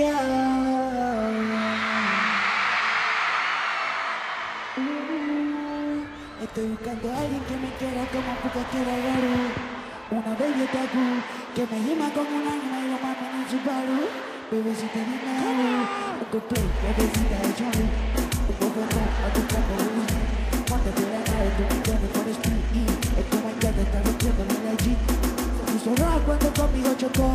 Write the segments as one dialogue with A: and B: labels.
A: Estoy buscando a alguien que me quiera como puta quiera. Una baby taku que me llama como un águila y lo mata en su paro. Bebecita de dinero, un cosplay, bebecita de Johnny. Un poco a tu campo de luz. Mándate la nave, tú me entiendes por speed. Es como en casa está rompiendo la G. Se puso rojo cuando conmigo chocó.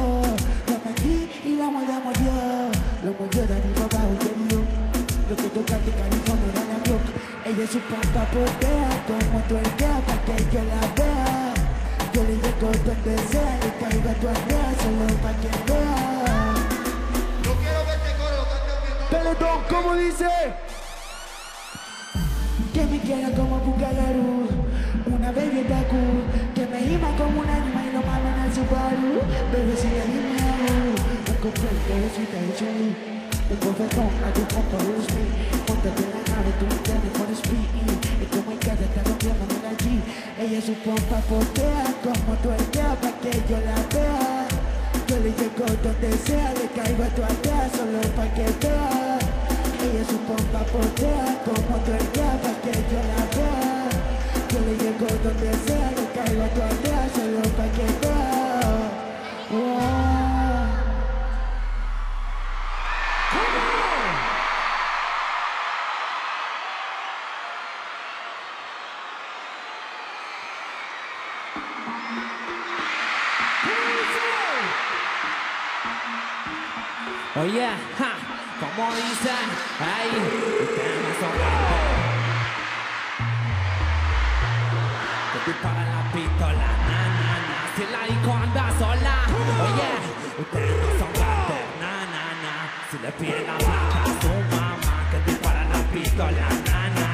A: De California era la block. Ella es su papá portea, como tu aldea, para que yo la vea. Yo le llego donde sea, le caigo a tu aldea, solo para que vea.
B: No quiero que este coro.
A: Peletón, ¿cómo dice? Que me quiera como Bukagaru Una baby taku Que me ima como un anima y lo mama en el Subaru Bebecita de dinero Un cóctel, bebecita de Johnny Un bofetón a tu compa Bruce Lee Póntate en la nave, tú me entiendes por speed. Es como en casa está rompiendo en la G Ella es su pompa potea
C: Oye, ja, como son grandes. Que disparan la pistola, na, na. Si la disco anda sola, oye, ustedes no son grandes, na. Si le piden la plata a su mamá, que disparan la pistola, na,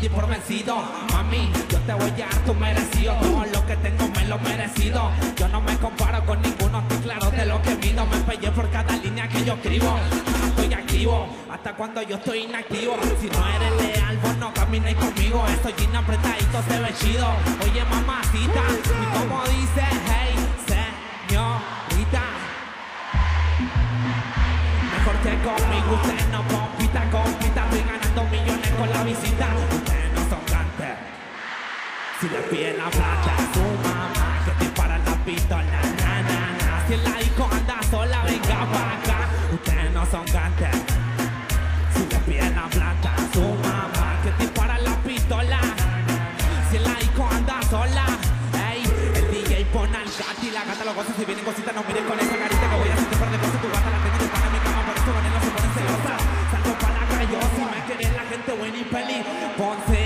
C: di por vencido. Mami, yo te voy a dar tu merecido. Todo lo que tengo me lo merecido. Yo no me comparo con ninguno, estoy claro de lo que mido. Me empeñé por cada línea que yo escribo. Estoy activo hasta cuando yo estoy inactivo. Si no eres leal, vos no camines conmigo. Estoy bien apretadito, se ve chido. Oye, mamacita, y como dice, hey, señorita. Mejor que conmigo, usted no compita, Le piden la plata su mamá, que dispara la pistola, na. Si el laico anda sola, venga pa' acá. Ustedes no son grandes. Si le piden la plata su mamá, que dispara la pistola. Si el laico anda sola, ey, el DJ pone al gato y la gata lo goza. Si vienen cositas, no miren con esa carita que voy a hacerte par de. Tu gata la tengo de pana en mi cama, por eso veneno se ponen celosas. Salgo pa' la calle, si me quieren la gente buena y peli. Poncea,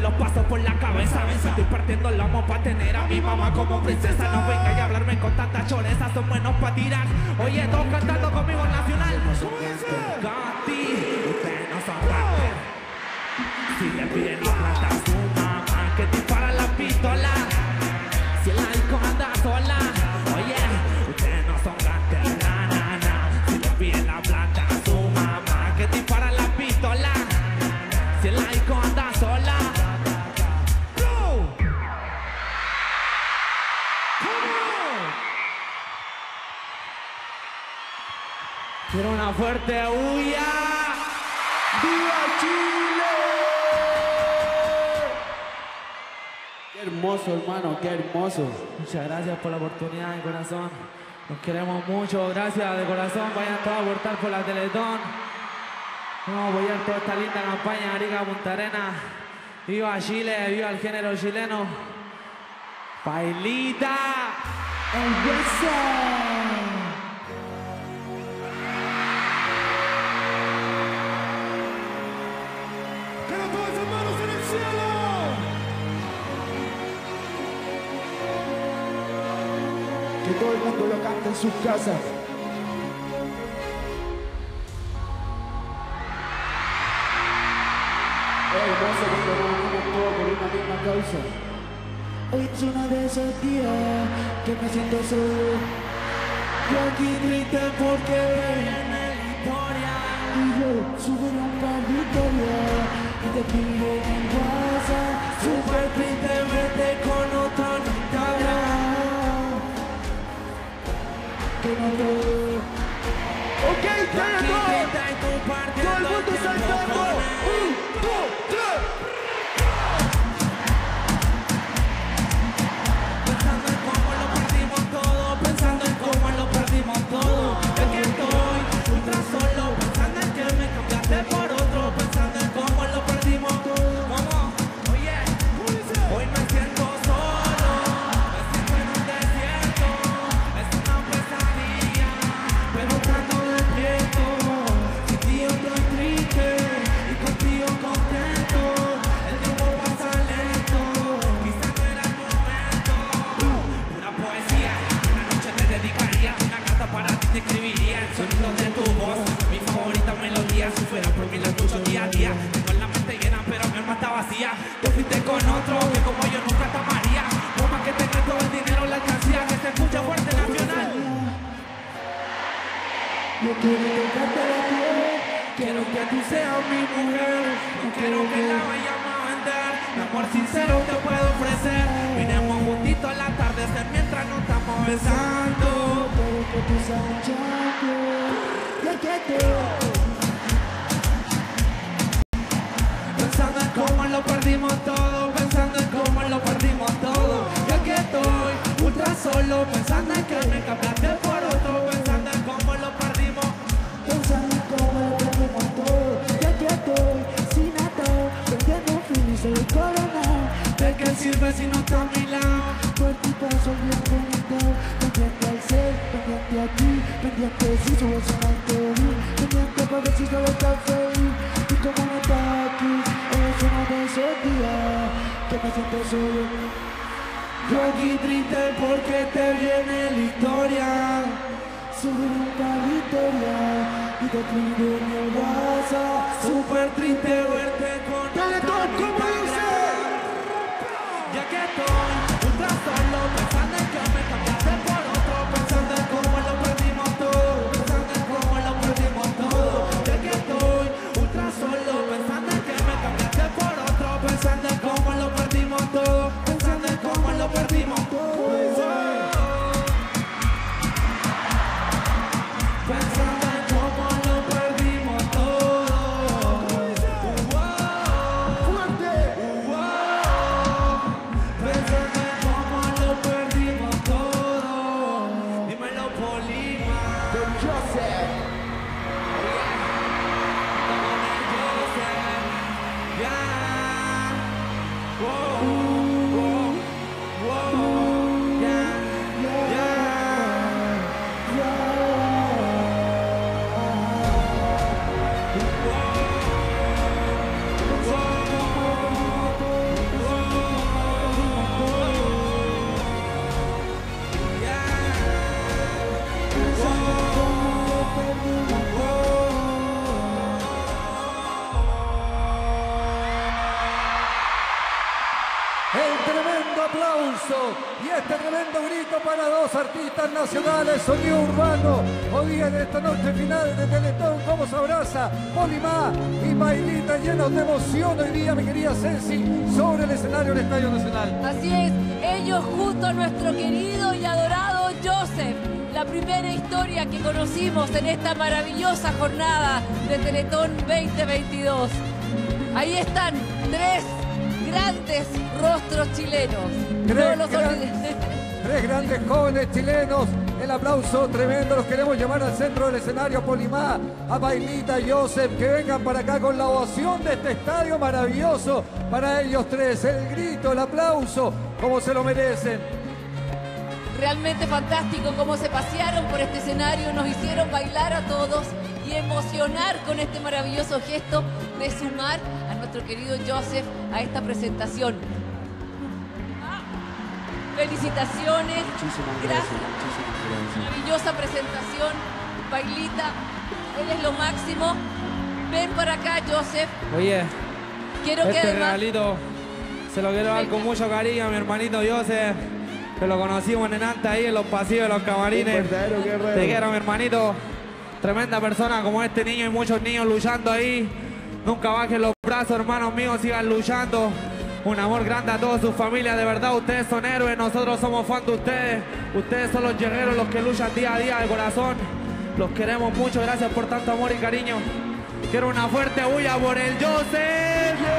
C: los paso por la cabeza. Estoy partiendo el lomo pa' tener a mi mamá como princesa. No venga y hablarme con tanta choreza, son buenos pa' tirar. Oye, todos cantando conmigo en nacional. Gati, ustedes no son. Si le piden la plata Fuerte huya.
A: ¡Viva Chile! Qué hermoso, hermano, qué hermoso.
C: Muchas gracias por la oportunidad de corazón. Los queremos mucho. Gracias de corazón. Vayan todos a aportar por la Teletón. Vamos a apoyar toda esta linda campaña Arica Punta Arena. Viva Chile, viva el género chileno. Bailita.
A: ¡Empieza! Mundo lo canta en sus casas. Hermoso cuando nos unimos todos por una misma causa. Hoy es uno de esos días que me siento solo. Yo aquí triste porque viene la historia. Y yo subiré un par de historias y te escribiré en WhatsApp. Super triste verte Quiero
C: que tú seas mi mujer, no quiero que la vayamos a vender. Mi amor sincero te puedo ofrecer. Vinemos juntitos al atardecer mientras nos estamos besando.
A: quiero que tú seas un champion.
C: ¿De qué sirve si no está a mi lado?
A: Por ti paso bien conectado, pendiente al ser, pendiente a ti, pendiente si subes un vi, pendiente para ver si solo estás feliz. Y como no estás aquí, es uno de esos días que me siento solo.
C: Yo aquí triste porque te viene la historia.
A: Subir un par de historias y te escribo en el WhatsApp.
C: Súper triste verte El
D: tremendo aplauso y este tremendo grito para dos artistas nacionales, sonido urbano. Hoy en esta noche final de Teletón, cómo se abraza Polimá y Bailita llenos de emoción hoy día, mi querida Ceci, sobre el escenario del Estadio Nacional.
E: Así es, ellos junto a nuestro querido y adorado Joseph, la primera historia que conocimos en esta maravillosa jornada de Teletón 2022. Ahí están tres grandes rostros chilenos. No
D: Tres
E: los
D: gran-. Tres grandes jóvenes chilenos. El aplauso tremendo. Los queremos llamar al centro del escenario Polimá, a Bailita y Joseph, que vengan para acá con la ovación de este estadio maravilloso para ellos tres. El grito, el aplauso, como se lo merecen.
E: Realmente fantástico cómo se pasearon por este escenario, nos hicieron bailar a todos y emocionar con este maravilloso gesto de sumar nuestro querido Joseph a esta presentación. Felicitaciones.
A: Muchísimas
E: Gracias.
A: gracias, muchísimas gracias.
E: Maravillosa presentación. Bailita, eres lo máximo. Ven para acá, Joseph.
C: Oye,
E: Quiero que
C: este
E: además...
C: regalito se lo quiero dar con mucho cariño a mi hermanito Joseph, que lo conocimos en Nanta ahí en los pasillos de los camarines. Te quiero, mi hermanito. Tremenda persona como este niño y muchos niños luchando ahí. Nunca bajen los brazos, hermanos míos, sigan luchando. Un amor grande a toda su familia, de verdad, ustedes son héroes, nosotros somos fans de ustedes. Ustedes son los guerreros, los que luchan día a día de corazón. Los queremos mucho, gracias por tanto amor y cariño. Quiero una fuerte bulla por el Joseph.